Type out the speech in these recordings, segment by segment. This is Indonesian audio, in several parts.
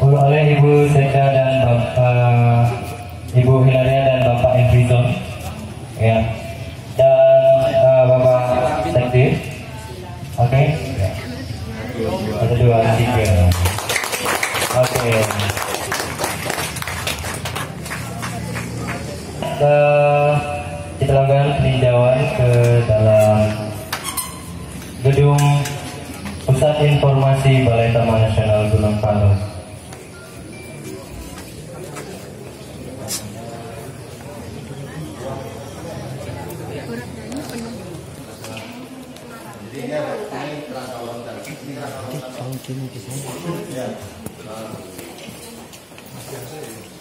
oleh Ibu Seka dan Bapak Ibu Hilaria dan Bapak Enrizon ya. Dan uh, Bapak Sekti. Oke. Ya. satu dua tiga. Oke. Uh, kita lakukan peninjauan ke dalam Informasi Balai Taman Nasional Gunung Palung.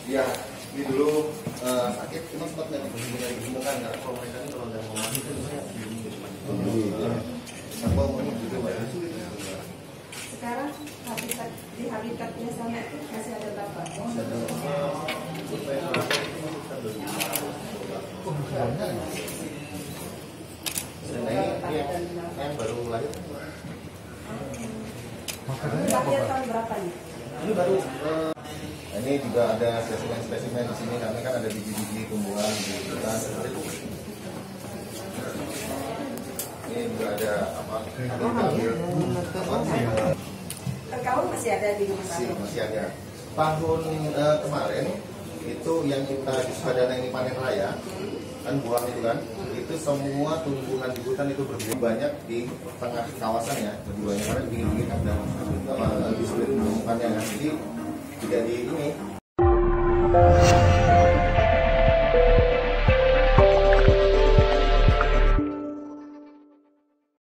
Iya, ini dulu eh, sakit cuma sempat nggak gemukan nggak kalau mereka ini kalau dari rumah itu apa mau gitu mbak Sekarang habitat di habitatnya sama itu masih ada berapa? Nah, ini, ini yang, yang baru lahir Tahun berapa nih? ini baru ini juga ada spesimen-spesimen di sini. Karena kan ada biji-biji tumbuhan di hutan. Ini juga ada apa? Ada apa masih ada di rumah masih masih ada. Tahun eh, kemarin itu yang kita sadana ini panen raya kan buah itu kan. Itu semua tumbuhan di hutan itu berbeda banyak di tengah kawasan ya. Lebih banyak karena dingin dingin ada lebih sulit menemukannya kan jadi tidak di ini